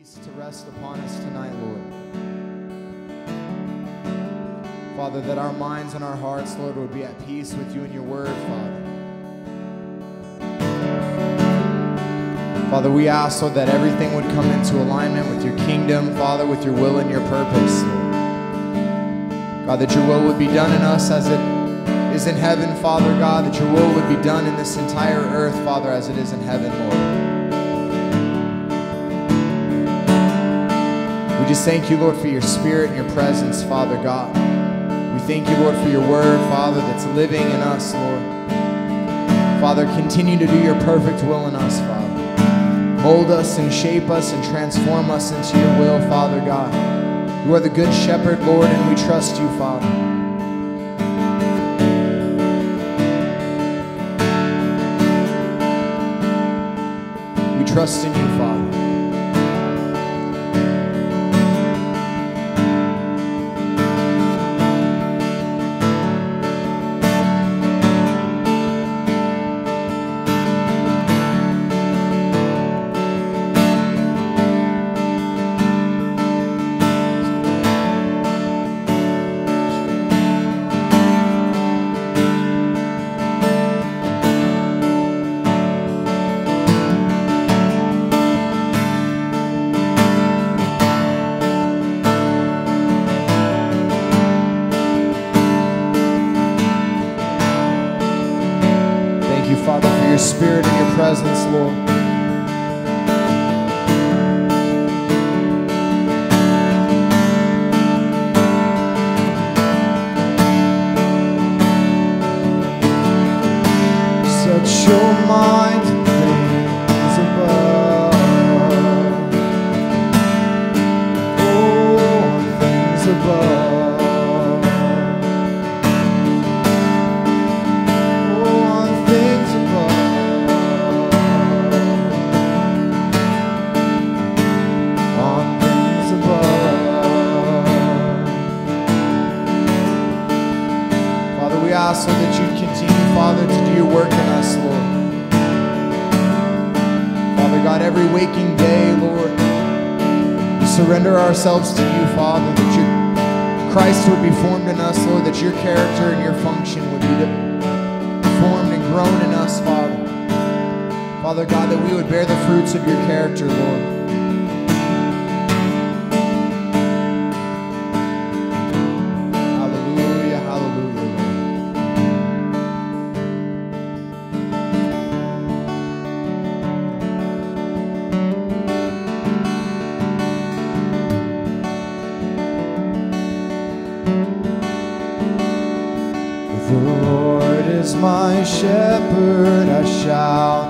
peace to rest upon us tonight, Lord. Father, that our minds and our hearts, Lord, would be at peace with you and your word, Father. Father, we ask, Lord, that everything would come into alignment with your kingdom, Father, with your will and your purpose. God, that your will would be done in us as it is in heaven, Father God, that your will would be done in this entire earth, Father, as it is in heaven, Lord. Just thank you, Lord, for your spirit and your presence, Father God. We thank you, Lord, for your word, Father, that's living in us, Lord. Father, continue to do your perfect will in us, Father. Mold us and shape us and transform us into your will, Father God. You are the good shepherd, Lord, and we trust you, Father. We trust in you, Father. Set ourselves to you, Father, that your Christ would be formed in us, Lord, that your character and your function would be formed and grown in us, Father. Father God, that we would bear the fruits of your character, Lord. Shepherd,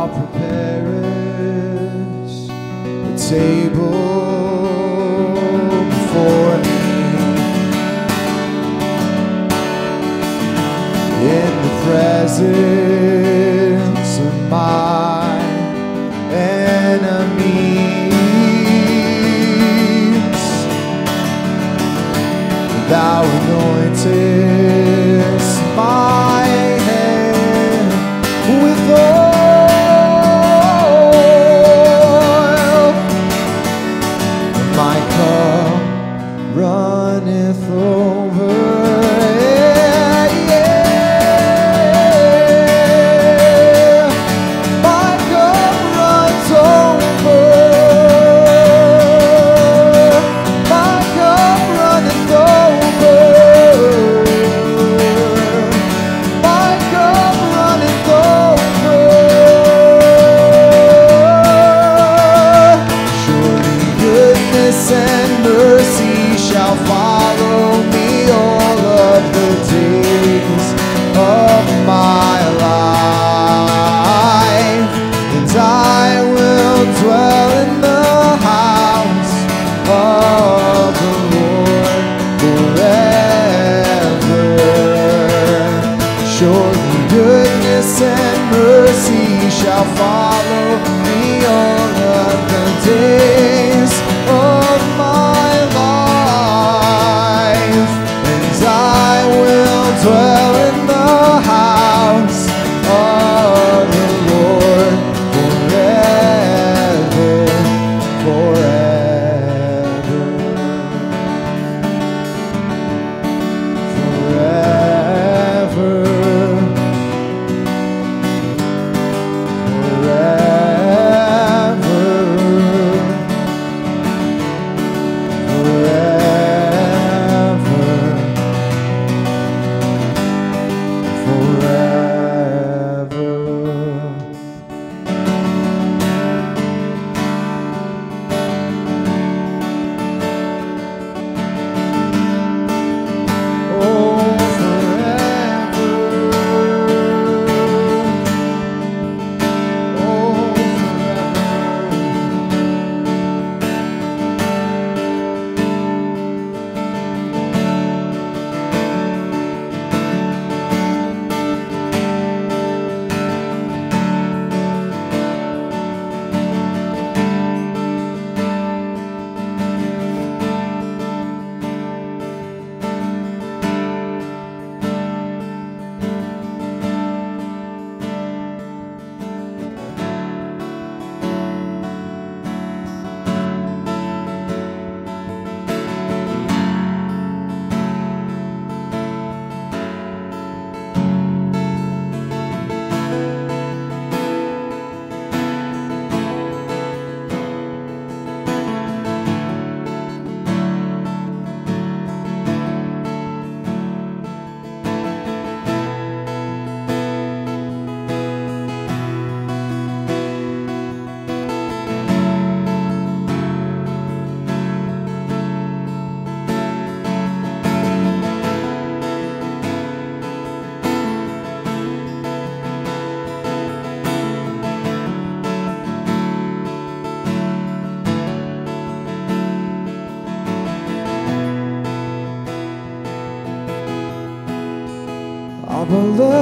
thou preparest a table for me in the presence.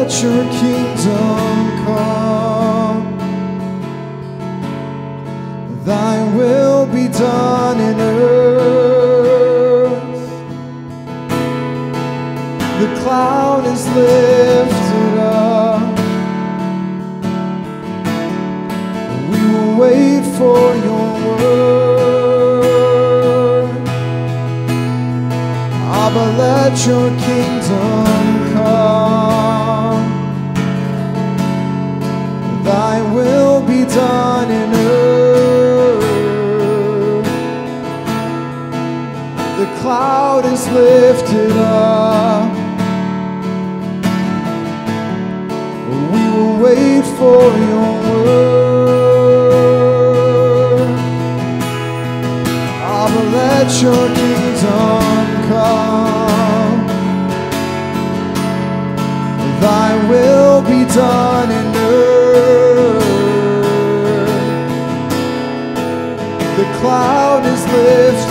Let your kingdom come. Thy will be done in earth. The cloud is lifted up. We will wait for your word. Abba, let your kingdom cloud is lifted up. We will wait for your word. I will let your kingdom come. Thy will be done in earth. The cloud is lifted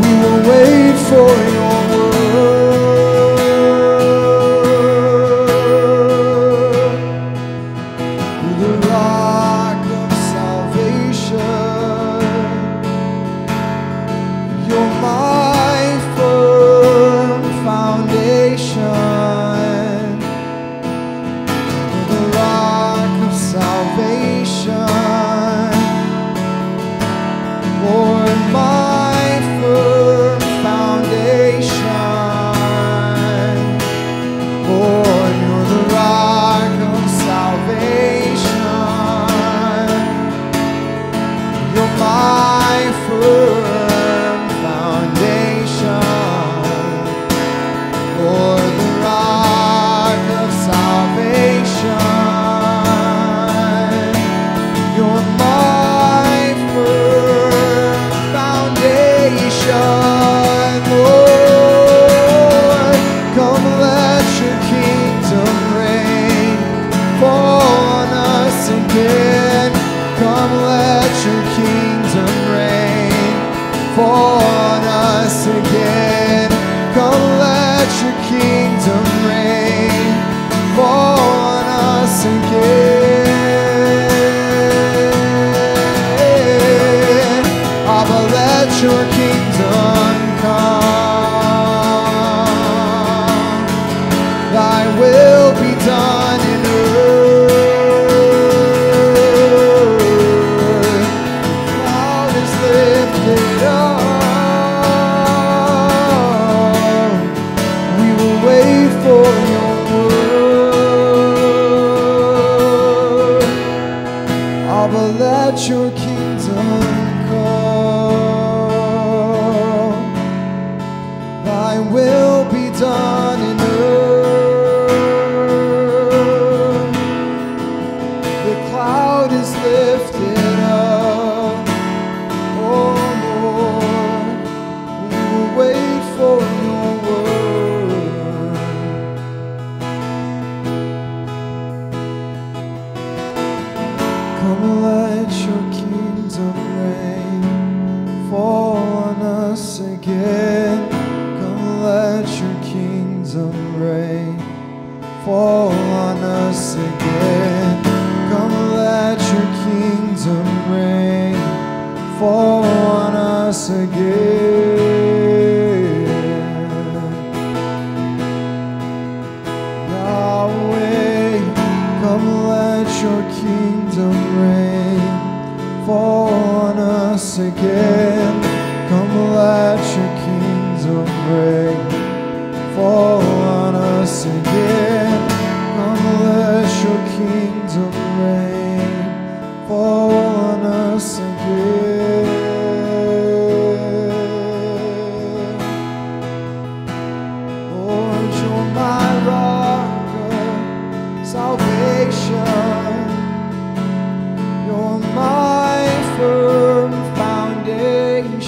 we will wait for you. again. Come let your kingdom reign Fall on us again. Come let your kingdom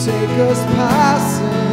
Take us past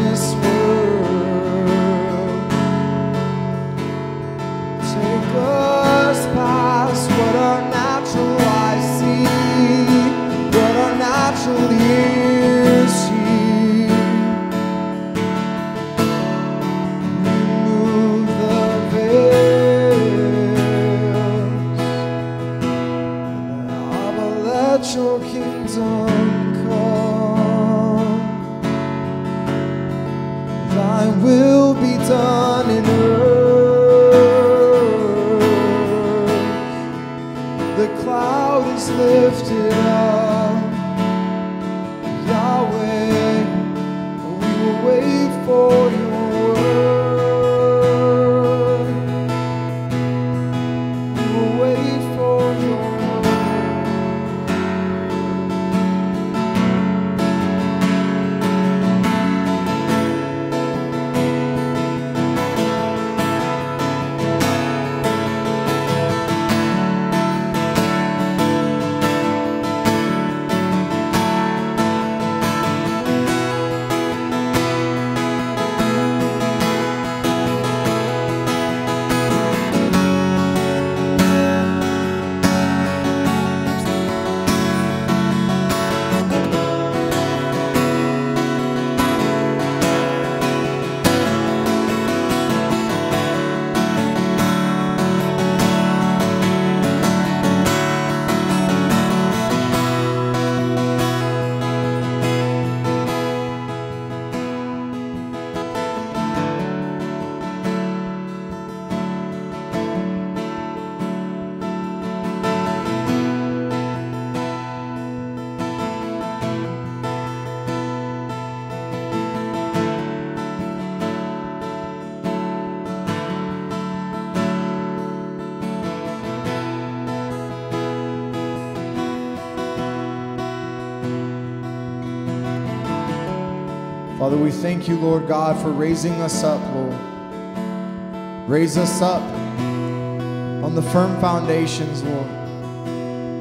Father, we thank you, Lord God, for raising us up, Lord. Raise us up on the firm foundations, Lord.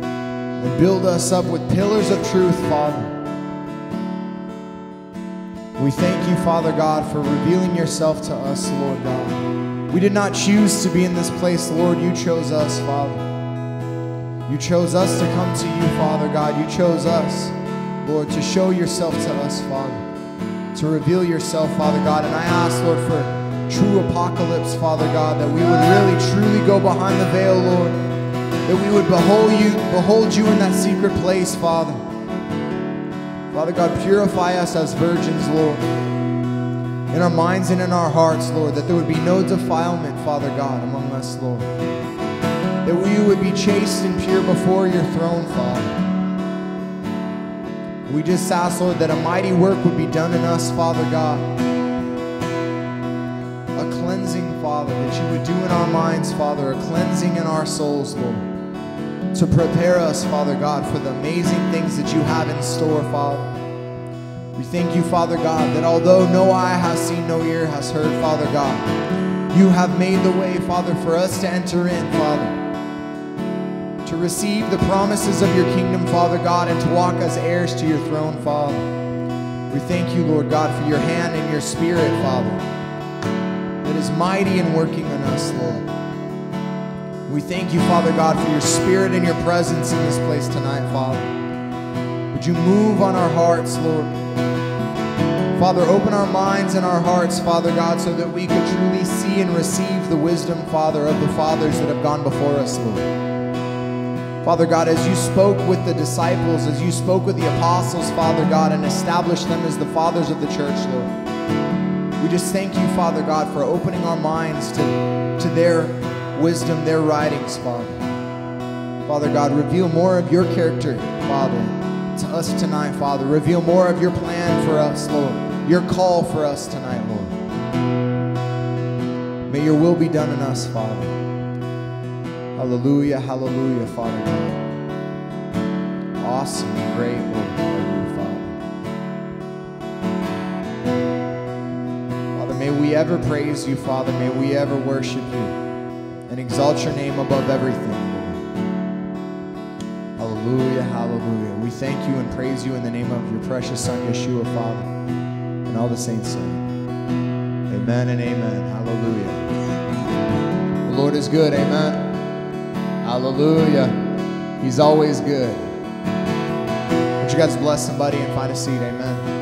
And build us up with pillars of truth, Father. We thank you, Father God, for revealing yourself to us, Lord God. We did not choose to be in this place, Lord. You chose us, Father. You chose us to come to you, Father God. You chose us, Lord, to show yourself to us, Father to reveal yourself, Father God. And I ask, Lord, for true apocalypse, Father God, that we would really, truly go behind the veil, Lord. That we would behold you, behold you in that secret place, Father. Father God, purify us as virgins, Lord. In our minds and in our hearts, Lord, that there would be no defilement, Father God, among us, Lord. That we would be chaste and pure before your throne, Father. We just ask, Lord, that a mighty work would be done in us, Father God. A cleansing, Father, that you would do in our minds, Father, a cleansing in our souls, Lord. To prepare us, Father God, for the amazing things that you have in store, Father. We thank you, Father God, that although no eye has seen, no ear has heard, Father God, you have made the way, Father, for us to enter in, Father to receive the promises of your kingdom, Father God, and to walk as heirs to your throne, Father. We thank you, Lord God, for your hand and your spirit, Father, that is mighty in working in us, Lord. We thank you, Father God, for your spirit and your presence in this place tonight, Father. Would you move on our hearts, Lord? Father, open our minds and our hearts, Father God, so that we could truly see and receive the wisdom, Father, of the fathers that have gone before us, Lord. Father God, as you spoke with the disciples, as you spoke with the apostles, Father God, and established them as the fathers of the church, Lord. We just thank you, Father God, for opening our minds to, to their wisdom, their writings, Father. Father God, reveal more of your character, Father, to us tonight, Father. Reveal more of your plan for us, Lord. Your call for us tonight, Lord. May your will be done in us, Father. Hallelujah, hallelujah, Father God. Awesome great, Lord, you, Father. Father, may we ever praise you, Father. May we ever worship you and exalt your name above everything. Hallelujah, hallelujah. We thank you and praise you in the name of your precious Son, Yeshua, Father, and all the saints say, Amen and amen. Hallelujah. The Lord is good, amen. Hallelujah. He's always good. Would you guys bless somebody and find a seat? Amen.